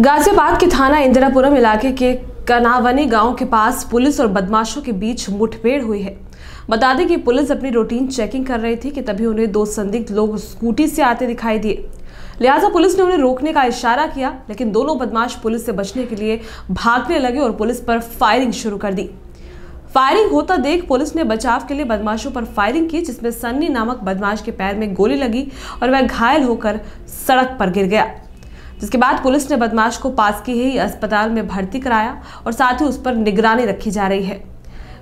गाजियाबाद के थाना इंदिरापुरम इलाके के कनावनी गाँव के पास पुलिस और बदमाशों के बीच मुठभेड़ हुई है। बता दें कि पुलिस अपनी रूटीन चेकिंग कर रही थी कि तभी उन्हें दो संदिग्ध लोग स्कूटी से आते दिखाई दिए। लिहाजा पुलिस ने उन्हें रोकने का इशारा किया, लेकिन दोनों बदमाश पुलिस से बचने के लिए भागने लगे और पुलिस पर फायरिंग शुरू कर दी। फायरिंग होता देख पुलिस ने बचाव के लिए बदमाशों पर फायरिंग की, जिसमें सन्नी नामक बदमाश के पैर में गोली लगी और वह घायल होकर सड़क पर गिर गया। जिसके बाद पुलिस ने बदमाश को पास की ही अस्पताल में भर्ती कराया और साथ ही उस पर निगरानी रखी जा रही है।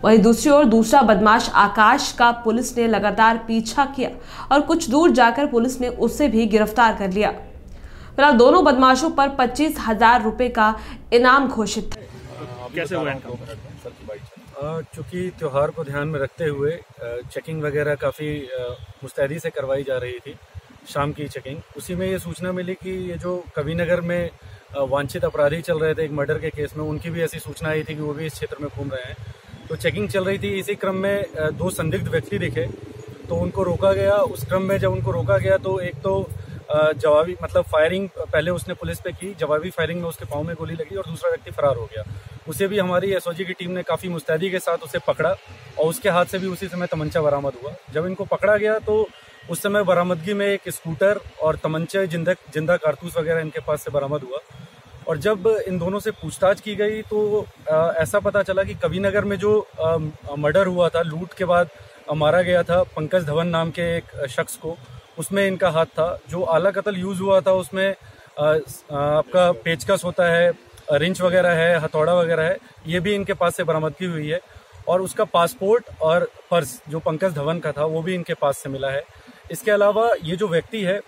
वहीं दूसरी ओर दूसरा बदमाश आकाश का पुलिस ने लगातार पीछा किया और कुछ दूर जाकर पुलिस ने उसे भी गिरफ़्तार कर लिया। फ़िलहाल दोनों बदमाशों पर पच्चीस हज़ार रुपए का इनाम घोषित। था कैसे हुआ एनकाउंटर चूँकि त्यौहार को ध्यान में रखते हुए चेकिंग वगैरह काफ़ी मुस्तैदी से करवाई जा रही थी। शाम की चेकिंग। उसी में ये सूचना मिली कि ये जो कविनगर में वांछित अपराधी चल रहे थे एक मर्डर के केस में, उनकी भी ऐसी सूचना आई थी कि वो भी इस क्षेत्र में घूम रहे हैं। तो चेकिंग चल रही थी। इसी क्रम में दो संदिग्ध व्यक्ति दिखे तो उनको रोका गया। उस क्रम में जब उनको रोका गया तो एक तो जवाबी मतलब फायरिंग पहले उसने पुलिस पे की, जवाबी फायरिंग में उसके पाँव में गोली लगी और दूसरा व्यक्ति फरार हो गया। उसे भी हमारी एसओजी की टीम ने काफ़ी मुस्तैदी के साथ उसे पकड़ा और उसके हाथ से भी उसी समय तमंचा बरामद हुआ। जब इनको पकड़ा गया तो उस समय बरामदगी में एक स्कूटर और तमंचे, ज़िंदा ज़िंदा कारतूस वगैरह इनके पास से बरामद हुआ। और जब इन दोनों से पूछताछ की गई तो ऐसा पता चला कि कविनगर में जो मर्डर हुआ था, लूट के बाद मारा गया था पंकज धवन नाम के एक शख्स को, उसमें इनका हाथ था। जो आला कतल यूज़ हुआ था, उसमें आपका पेचकस होता है, रिंच वगैरह है, हथौड़ा वगैरह है, ये भी इनके पास से बरामदगी हुई है। और उसका पासपोर्ट और पर्स, जो पंकज धवन का था, वो भी इनके पास से मिला है। इसके अलावा ये जो व्यक्ति है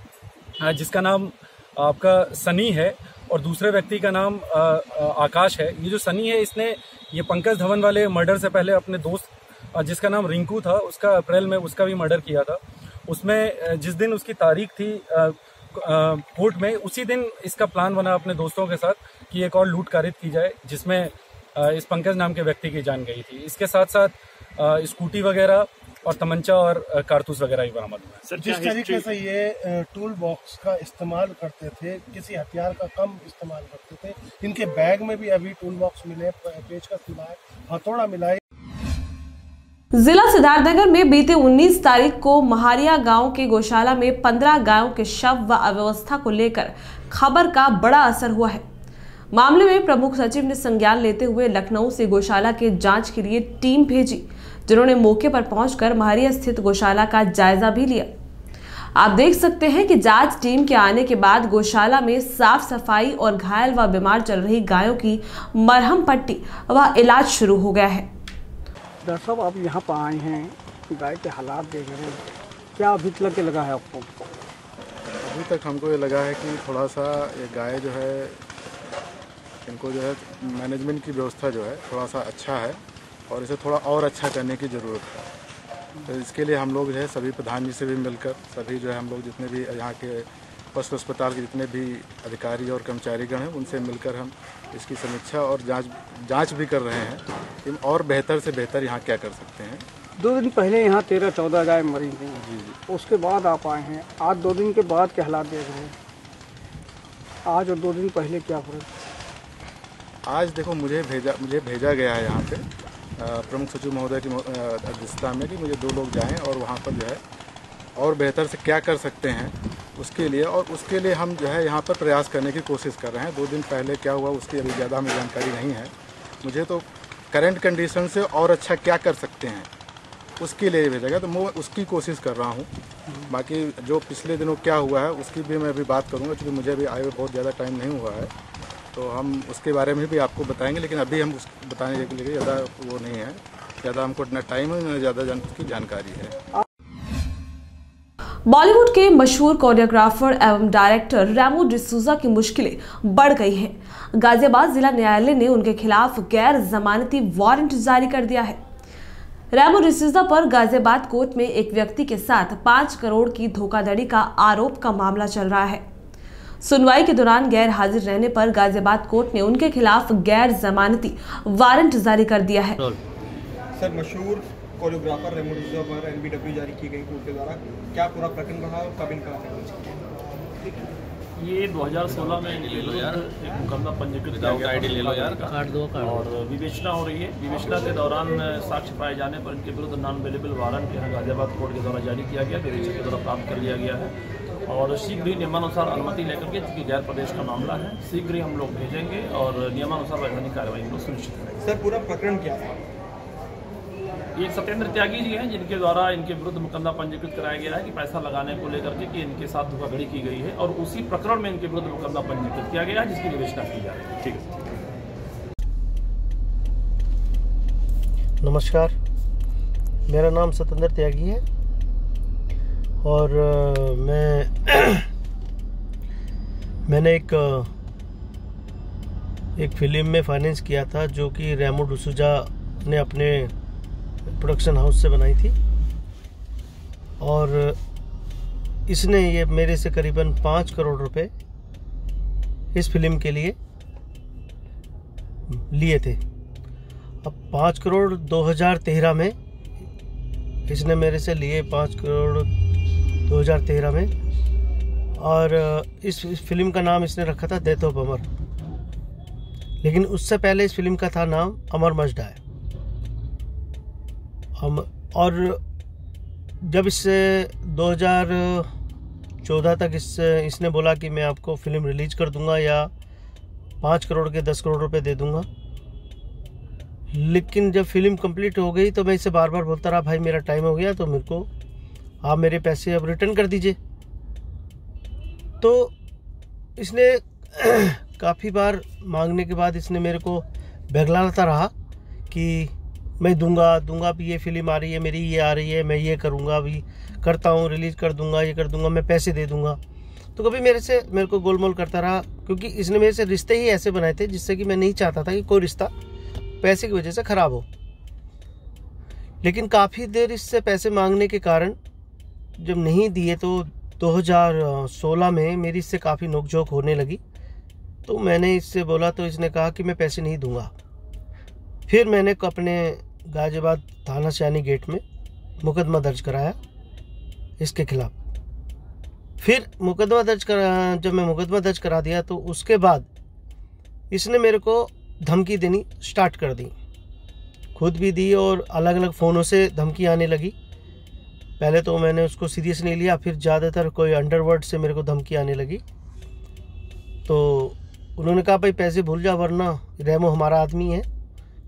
जिसका नाम आपका सनी है और दूसरे व्यक्ति का नाम आकाश है, ये जो सनी है, इसने ये पंकज धवन वाले मर्डर से पहले अपने दोस्त जिसका नाम रिंकू था, उसका अप्रैल में उसका भी मर्डर किया था। उसमें जिस दिन उसकी तारीख थी कोर्ट में, उसी दिन इसका प्लान बना अपने दोस्तों के साथ कि एक और लूट कारित की जाए, जिसमें इस पंकज नाम के व्यक्ति की जान गई थी। इसके साथ साथ स्कूटी वगैरह और तमंचा और कारतूस वगैरह भी बरामद हुए सर जिस तरीके से ये टूल बॉक्स का इस्तेमाल करते थे किसी हथियार का कम इस्तेमाल करते थे इनके बैग में भी अभी टूल बॉक्स मिले पेचकस मिला है हथौड़ा मिला है जिला सिद्धार्थनगर में बीते 19 तारीख को महारिया गाँव के गौशाला में 15 गायों के शव व अव्यवस्था को लेकर खबर का बड़ा असर हुआ है। मामले में प्रमुख सचिव ने संज्ञान लेते हुए लखनऊ से गौशाला के जाँच के लिए टीम भेजी जिन्होंने मौके पर पहुंचकर महारिया स्थित गौशाला का जायजा भी लिया। आप देख सकते हैं कि जाँच टीम के आने के बाद गौशाला में साफ़ सफ़ाई और घायल व बीमार चल रही गायों की मरहम पट्टी व इलाज शुरू हो गया है। डॉक्टर साहब आप यहाँ पर आए हैं गाय के हालात देख रहे हैं। क्या अभी तक लगा है आपको? अभी तक हमको ये लगा है कि थोड़ा सा ये गाय जो है इनको जो है मैनेजमेंट की व्यवस्था जो है थोड़ा सा अच्छा है और इसे थोड़ा और अच्छा करने की ज़रूरत है। तो इसके लिए हम लोग जो है सभी प्रधान जी से भी मिलकर सभी जो है हम लोग जितने भी यहाँ के पशु अस्पताल के जितने भी अधिकारी और कर्मचारीगण हैं उनसे मिलकर हम इसकी समीक्षा और जाँच जाँच भी कर रहे हैं कि हम और बेहतर से बेहतर यहाँ क्या कर सकते हैं। दो दिन पहले यहाँ तेरह चौदह गाय मरी थी जी जी। उसके बाद आप आए हैं। आज दो दिन के बाद के हालात देख रहे हैं। आज और दो दिन पहले क्या फ़र्क? आज देखो मुझे भेजा मुझे भेजा गया है यहाँ पे प्रमुख सचिव महोदय की अध्यक्षता में कि मुझे दो लोग जाएँ और वहाँ पर जो है और बेहतर से क्या कर सकते हैं उसके लिए और उसके लिए हम जो है यहाँ पर प्रयास करने की कोशिश कर रहे हैं। दो दिन पहले क्या हुआ उसकी अभी ज़्यादा हमें जानकारी नहीं है। मुझे तो करंट कंडीशन से और अच्छा क्या कर सकते हैं उसके लिए भेजा गया तो मैं उसकी कोशिश कर रहा हूँ। बाकी जो पिछले दिनों क्या हुआ है उसकी भी मैं अभी बात करूँगा, क्योंकि मुझे अभी आए हुए बहुत ज़्यादा टाइम नहीं हुआ है। तो हम उसके बारे में भी आपको बताएँगे, लेकिन अभी हम बताने के लिए ज़्यादा वो नहीं है। ज़्यादा हमको इतना टाइम है, ना ज़्यादा जान उसकी जानकारी है। बॉलीवुड के मशहूर कोरियोग्राफर एवं डायरेक्टर रैमो डिसूजा की मुश्किलें बढ़ गई हैं। गाजियाबाद जिला न्यायालय ने उनके खिलाफ गैर जमानती वारंट जारी कर दिया है। रैमो डिसूजा पर गाजियाबाद कोर्ट में एक व्यक्ति के साथ पाँच करोड़ की धोखाधड़ी का आरोप का मामला चल रहा है। सुनवाई के दौरान गैर हाजिर रहने पर गाजियाबाद कोर्ट ने उनके खिलाफ गैर जमानती वारंट जारी कर दिया है। सर। मशहूर कोरियोग्राफर रेमो डिसूजा पर एनबीडब्ल्यू जारी की गई कोर्ट के द्वारा क्या पूरा प्रकरण रहा और कब इनका ये 2016 में इनके विरुद्ध एक मुकदमा पंजीकृत आईडी ले लो यार। कार्ड दो कार्ड और विवेचना हो रही है। विवेचना के दौरान साक्ष्य पाए जाने पर इनके विरुद्ध नॉन अवेलेबल वारंट यहाँ गाजियाबाद कोर्ट के द्वारा जारी किया गया। विवेचक के द्वारा प्राप्त कर लिया गया है। और शीघ्र ही नियमानुसार अनुमति लेकर के चूँकि गैर प्रदेश का मामला है शीघ्र ही हम लोग भेजेंगे और नियमानुसार वैधानिक कार्रवाई हम लोग सुनिश्चित करेंगे। सर पूरा प्रकरण क्या था ये सत्येंद्र त्यागी जी हैं जिनके द्वारा इनके विरुद्ध मुकदमा पंजीकृत कराया गया है कि पैसा लगाने को लेकर के कि इनके साथ धोखाधड़ी की गई है और उसी प्रकरण में इनके विरुद्ध मुकदमा पंजीकृत किया गया है जिसकी विवेचना की जा रही है। ठीक है। नमस्कार मेरा नाम सत्येंद्र त्यागी है। और मैं मैंने एक एक फ़िल्म में फाइनेंस किया था जो कि रेमो डुसुजा ने अपने प्रोडक्शन हाउस से बनाई थी। और इसने ये मेरे से करीबन पाँच करोड़ रुपए इस फ़िल्म के लिए लिए थे। अब पाँच करोड़ 2013 में इसने मेरे से लिए पाँच करोड़ 2013 में। और इस, फ़िल्म का नाम इसने रखा था डेथ ऑफ़ अमर लेकिन उससे पहले इस फ़िल्म का था नाम अमर मजडा हम और जब इससे 2014 तक इस इसने बोला कि मैं आपको फ़िल्म रिलीज़ कर दूँगा या पाँच करोड़ के दस करोड़ रुपए दे दूँगा। लेकिन जब फ़िल्म कंप्लीट हो गई तो मैं इसे बार बार बोलता रहा भाई मेरा टाइम हो गया तो मेरे को आप मेरे पैसे अब रिटर्न कर दीजिए। तो इसने काफ़ी बार मांगने के बाद इसने मेरे को बहलाता रहा कि मैं दूँगा दूँगा भी ये फ़िल्म आ रही है, मेरी ये आ रही है, मैं ये करूँगा, अभी करता हूँ रिलीज़ कर दूँगा, ये कर दूँगा, मैं पैसे दे दूँगा। तो कभी मेरे से, मेरे को गोलमोल करता रहा, क्योंकि इसने मेरे से रिश्ते ही ऐसे बनाए थे जिससे कि मैं नहीं चाहता था कि कोई रिश्ता पैसे की वजह से ख़राब हो। लेकिन काफ़ी देर इससे पैसे मांगने के कारण जब नहीं दिए तो 2016 में मेरी इससे काफ़ी नोकझोंक होने लगी। तो मैंने इससे बोला तो इसने कहा कि मैं पैसे नहीं दूँगा। फिर मैंने अपने गाजियाबाद थाना सियानी गेट में मुकदमा दर्ज कराया इसके खिलाफ। फिर मुकदमा दर्ज करा, जब मैं मुकदमा दर्ज करा दिया तो उसके बाद इसने मेरे को धमकी देनी स्टार्ट कर दी। खुद भी दी और अलग अलग फ़ोनों से धमकी आने लगी। पहले तो मैंने उसको सीरियस नहीं लिया फिर ज़्यादातर कोई अंडरवर्ड से मेरे को धमकी आने लगी। तो उन्होंने कहा भाई पैसे भूल जा वरना रेमो हमारा आदमी है।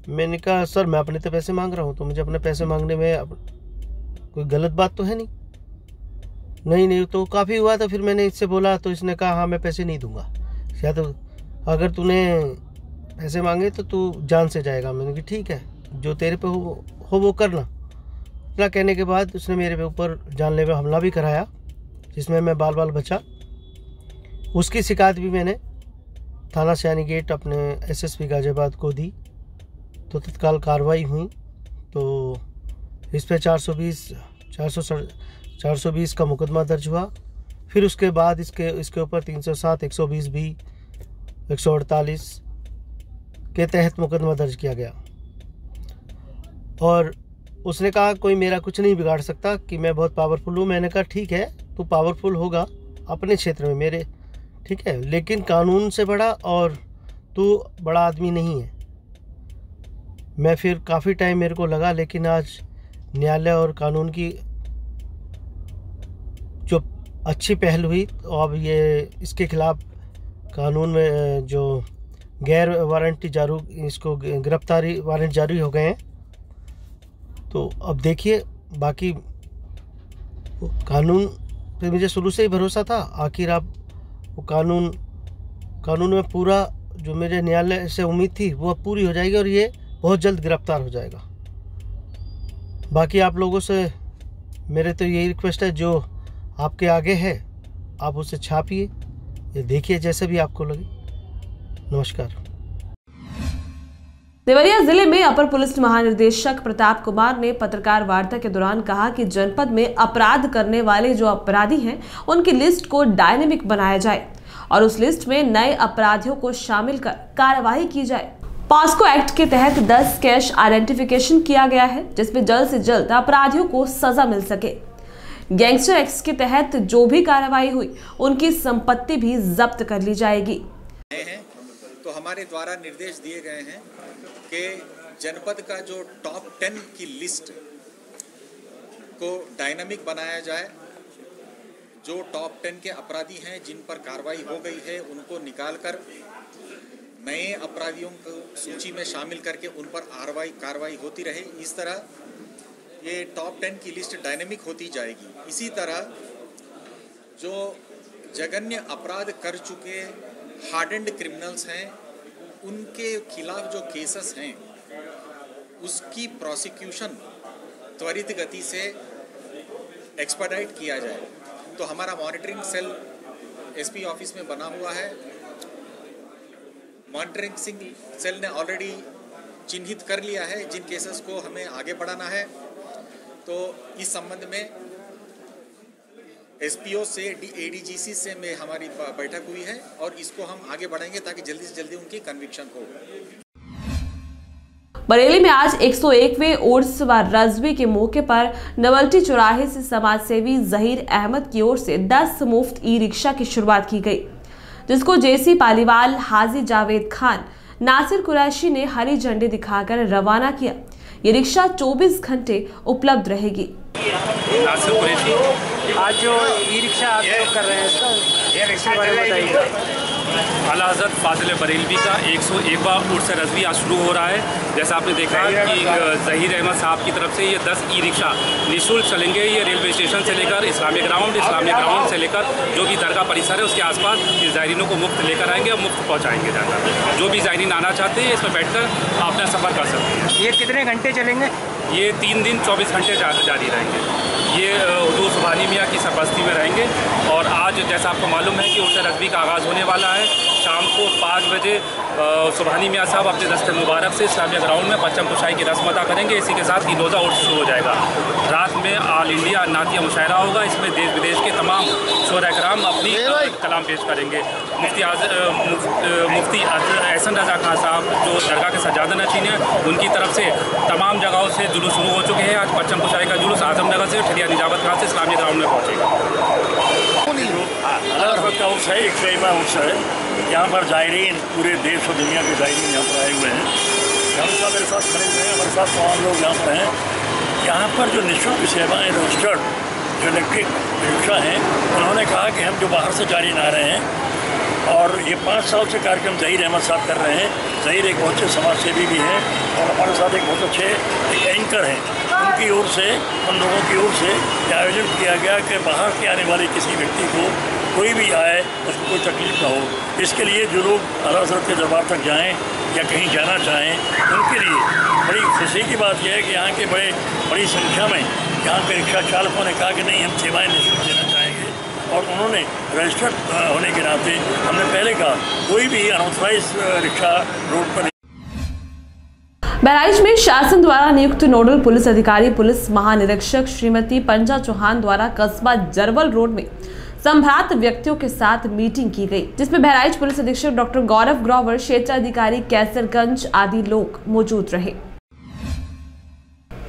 मैंने कहा सर मैं अपने तो पैसे मांग रहा हूँ तो मुझे अपने पैसे मांगने में अब कोई गलत बात तो है नहीं? नहीं नहीं तो काफ़ी हुआ तो फिर मैंने इससे बोला तो इसने कहा हाँ मैं पैसे नहीं दूँगा। या तो अगर तूने पैसे मांगे तो तू जान से जाएगा। मैंने कहा ठीक है जो तेरे पे हो, हो वो करना। इतना कहने के बाद उसने मेरे ऊपर जानलेवा हमला भी कराया, जिसमें मैं बाल बाल बचा। उसकी शिकायत भी मैंने थाना सियानी गेट अपने एसएसपी गाजियाबाद को दी। तो तत्काल कार्रवाई हुई। तो इस पे 420 400 420 का मुकदमा दर्ज हुआ। फिर उसके बाद इसके इसके ऊपर 307 120 बी 148 के तहत मुकदमा दर्ज किया गया। और उसने कहा, कोई मेरा कुछ नहीं बिगाड़ सकता कि मैं बहुत पावरफुल हूँ. मैंने कहा, ठीक है, तू पावरफुल होगा, अपने क्षेत्र में मेरे, ठीक है, लेकिन कानून से बड़ा और तू बड़ा आदमी नहीं है। मैं फिर काफ़ी टाइम मेरे को लगा, लेकिन आज न्यायालय और कानून की जो अच्छी पहल हुई तो अब ये, इसके खिलाफ कानून में, जो गैर वारंटी जारू, इसको गिरफ्तारी वारंट जारी हो गए हैं। तो अब देखिए, बाकी कानून पे मुझे शुरू से ही भरोसा था। आखिर आप वो कानून कानून में पूरा जो मेरे न्यायालय से उम्मीद थी, वो अब पूरी हो जाएगी और ये बहुत जल्द गिरफ़्तार हो जाएगा। बाकी आप लोगों से, मेरे तो यही रिक्वेस्ट है, जो आपके आगे है, आप उसे छापिए, या देखिए जैसे भी आपको लगे। नमस्कार। देवरिया ज़िले में अपर पुलिस महानिदेशक प्रताप कुमार ने पत्रकार वार्ता के दौरान कहा कि जनपद में अपराध करने वाले जो अपराधी हैं, उनकी लिस्ट को डायनेमिक बनाया जाए और उस लिस्ट में नए अपराधियों को शामिल कर कार्रवाई की जाए। पास्को एक्ट के तहत 10 कैश आइडेंटिफिकेशन किया गया है, जिसमें जल्द से जल्द अपराधियों को सजा मिल सके। गैंगस्टर एक्ट के तहत जो भी कार्रवाई हुई, उनकी संपत्ति भी जब्त कर ली जाएगी। तो हमारे द्वारा निर्देश दिए गए हैं कि जनपद का जो टॉप टेन की लिस्ट को डायनामिक बनाया जाए, जो टॉप टेन के अपराधी हैं, जिन पर कार्रवाई हो गई है, उनको निकालकर नए अपराधियों को सूची में शामिल करके उन पर कार्रवाई कार्रवाई होती रहे। इस तरह ये टॉप टेन की लिस्ट डायनेमिक होती जाएगी। इसी तरह जो जघन्य अपराध कर चुके हार्डेंड क्रिमिनल्स हैं उनके खिलाफ जो केसेस हैं, उसकी प्रोसिक्यूशन त्वरित गति से एक्सपर्डाइट किया जाए। तो हमारा मॉनिटरिंग सेल एसपी ऑफ़िस में बना हुआ है। मॉनिटरिंग सिंह सेल ने ऑलरेडी चिन्हित कर लिया है, जिन केसेस को हमें आगे बढ़ाना है। तो इस संबंध में एसपीओ से एडीजीसी से में हमारी बैठक हुई है और इसको हम आगे बढ़ाएँगे ताकि जल्दी से जल्दी उनकी कन्विक्शन हो। बरेली में आज 101वें उर्स व रजवी के मौके पर नवल्टी चौराहे से समाजसेवी जहीर अहमद की ओर से 10 मुफ़्त ई रिक्शा की शुरुआत की गई, जिसको जेसी पालीवाल, हाजी जावेद खान, नासिर कुरैशी ने हरी झंडी दिखाकर रवाना किया। ये रिक्शा 24 घंटे उपलब्ध रहेगी। आज जो ई रिक्शा आप कर रहे हैं इसका बारे में बताइए अला हज़रत फाजिल बरेलवी का एक सौ एक बार उर्स रजवी आज शुरू हो रहा है। जैसा आपने देखा है कि जहीर अहमद साहब की तरफ़ से ये दस ई रिक्शा निःशुल्क चलेंगे ये रेलवे स्टेशन से लेकर इस्लामिक ग्राउंड इस्लामिक ग्राउंड से लेकर जो भी दरगाह परिसर है उसके आसपास इस जायरीनों को मुफ़्त लेकर आएँगे और मुफ़्त पहुँचाएँगे जाकर जो भी जायरीन आना चाहते हैं इसमें बैठ कर अपना सफ़र कर सकते हैं। ये कितने घंटे चलेंगे? ये तीन दिन चौबीस घंटे जारी रहेंगे। ये उर्दू मियाँ की सरपस्ती में रहेंगे। और आज जैसा आपको मालूम है कि उसे रजवी का आगाज़ होने वाला है। शाम को पाँच बजे सुबहानी मियाँ साहब अपने दस्ते मुबारक से इस्लामिया ग्राउंड में पच्चम कुशाई की रस्म अदा करेंगे। इसी के साथ इनोज़ा उर्स शुरू हो जाएगा। रात में आल इंडिया नातिया मुशायरा होगा। इसमें देश विदेश के तमाम शोर कराम अपनी कलाम पेश करेंगे। मुफ्ती मुफ्ती एहसन रजा खान साहब जो दरगाह के सजादा नशीन हैं उनकी तरफ़ से तमाम जगहों से जुलूस शुरू हो चुके हैं। आज पच्चम कुशाई का जुलूस आजमनगर से ठरिया निजावत खान से इस्लामी ग्राउंड में पहुँचेगा। यहाँ पर जायरीन पूरे देश और दुनिया के जायरीन यहाँ पर आए हुए हैं। हम साहब मेरे साथ खड़े हुए हैं, हमारे साथ तमाम लोग यहाँ पर हैं। यहाँ पर जो निःशुल्क सेवाएँ रजिस्टर्ड जो इलेक्ट्रिक रिक्शा हैं, उन्होंने कहा कि हम जो बाहर से जारी आ रहे हैं, और ये पाँच साल से कार्यक्रम जहीर अहमद साहब कर रहे हैं। जहीर एक बहुत अच्छे समाज सेवी भी हैं, और हमारे साथ एक बहुत अच्छे एक एंकर हैं। उनकी ओर से, उन लोगों की ओर से आयोजन किया गया कि बाहर के आने वाले किसी व्यक्ति को कोई भी आए, उसको कोई तकलीफ़ ना हो। इसके लिए जो लोग अला हज़रत के दरबार तक जाएँ या कहीं जाना चाहें, उनके लिए बड़ी खुशी की बात यह है कि यहाँ के बड़े, बड़ी संख्या में यहाँ के रिक्शा चालकों ने कहा कि नहीं, हम सेवाएँ निःशुल्क देना चाहेंगे। और उन्होंने रजिस्टर्ड होने के नाते हमने पहले कहा, कोई भी अनऑथराइज रिक्शा रोड पर बहराइच में शासन द्वारा नियुक्त नोडल पुलिस अधिकारी, पुलिस महानिरीक्षक श्रीमती पंजा चौहान द्वारा कस्बा जरवल रोड में संभ्रांत व्यक्तियों के साथ मीटिंग की गई, जिसमें बहराइच पुलिस अधीक्षक डॉक्टर गौरव ग्रोवर क्षेत्र अधिकारी कैसरगंज आदि लोग मौजूद रहे।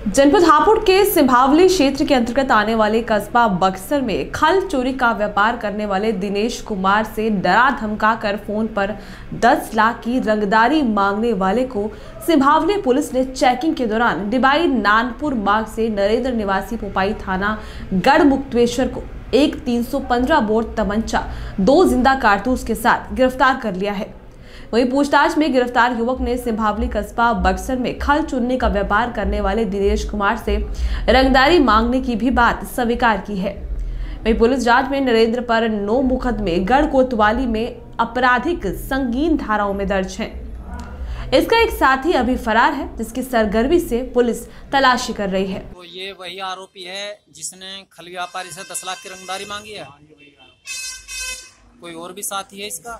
जनपद हापुड़ के सिंभावली क्षेत्र के अंतर्गत आने वाले कस्बा बक्सर में खल चोरी का व्यापार करने वाले दिनेश कुमार से डरा धमका कर फ़ोन पर 10 लाख की रंगदारी मांगने वाले को सिंभावली पुलिस ने चेकिंग के दौरान डिबाई नानपुर मार्ग से नरेंद्र निवासी पोपाई थाना गढ़ मुक्तेश्वर को एक 315 बोर तमंचा, दो ज़िंदा कारतूस के साथ गिरफ़्तार कर लिया है। वहीं पूछताछ में गिरफ़्तार युवक ने सिंभावली कस्बा बक्सर में खल चुनने का व्यापार करने वाले दिनेश कुमार से रंगदारी मांगने की भी बात स्वीकार की है। वहीं पुलिस जाँच में नरेंद्र पर नौ मुकदमे, गढ़ कोतवाली में आपराधिक संगीन धाराओं में दर्ज हैं। इसका एक साथी अभी फरार है जिसकी सरगर्मी से पुलिस तलाशी कर रही है। तो ये वही आरोपी है जिसने खल व्यापारी से दस लाख की रंगदारी मांगी है। कोई और भी साथी है इसका?